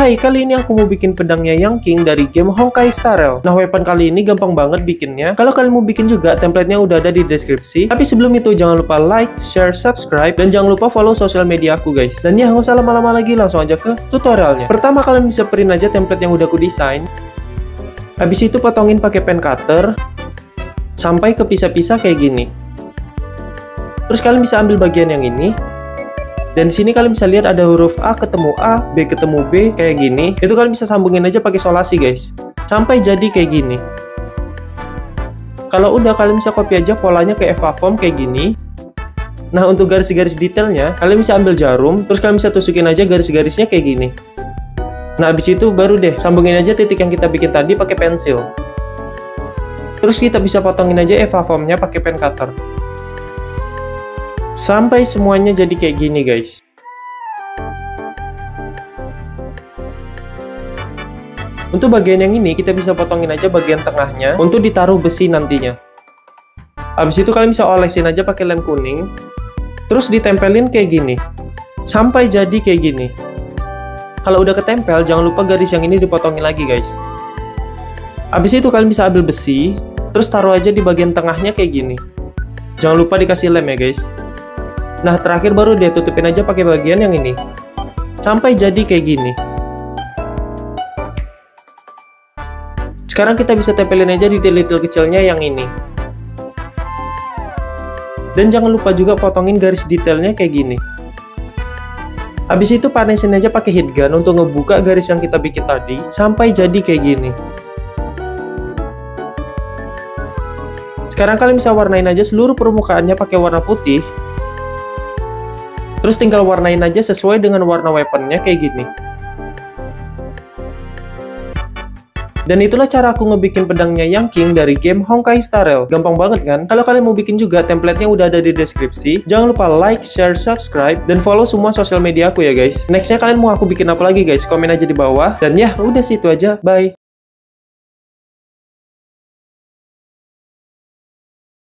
Hai, kali ini aku mau bikin pedangnya Yang King dari game Honkai Star Rail. Nah, weapon kali ini gampang banget bikinnya. Kalau kalian mau bikin juga, templatenya udah ada di deskripsi. Tapi sebelum itu, jangan lupa like, share, subscribe, dan jangan lupa follow sosial media aku guys. Dan ya, nggak usah lama-lama lagi, langsung aja ke tutorialnya. Pertama, kalian bisa print aja template yang udah aku desain. Habis itu potongin pakai pen cutter, sampai ke pisah-pisah kayak gini. Terus kalian bisa ambil bagian yang ini, dan di sini kalian bisa lihat ada huruf A ketemu A, B ketemu B kayak gini. Itu kalian bisa sambungin aja pakai solasi guys. Sampai jadi kayak gini. Kalau udah kalian bisa copy aja polanya ke Eva Form kayak gini. Nah untuk garis-garis detailnya kalian bisa ambil jarum, terus kalian bisa tusukin aja garis-garisnya kayak gini. Nah habis itu baru deh sambungin aja titik yang kita bikin tadi pakai pensil. Terus kita bisa potongin aja Eva Formnya pakai pen cutter. Sampai semuanya jadi kayak gini guys. Untuk bagian yang ini kita bisa potongin aja bagian tengahnya untuk ditaruh besi nantinya. Habis itu kalian bisa olesin aja pakai lem kuning. Terus ditempelin kayak gini. Sampai jadi kayak gini. Kalau udah ketempel, jangan lupa garis yang ini dipotongin lagi guys. Habis itu kalian bisa ambil besi, terus taruh aja di bagian tengahnya kayak gini. Jangan lupa dikasih lem ya guys. Nah, terakhir baru dia tutupin aja pakai bagian yang ini. Sampai jadi kayak gini. Sekarang kita bisa tempelin aja detail-detail kecilnya yang ini. Dan jangan lupa juga potongin garis detailnya kayak gini. Habis itu panesin aja pakai heat gun untuk ngebuka garis yang kita bikin tadi sampai jadi kayak gini. Sekarang kalian bisa warnain aja seluruh permukaannya pakai warna putih Terus tinggal warnain aja sesuai dengan warna weaponnya kayak gini. Dan itulah cara aku ngebikin pedangnya Yang King dari game Honkai Star Rail. Gampang banget kan? Kalau kalian mau bikin juga, templatenya udah ada di deskripsi. Jangan lupa like, share, subscribe, dan follow semua sosial media aku ya guys. Nextnya kalian mau aku bikin apa lagi guys? Komen aja di bawah. Dan ya, udah situ aja. Bye!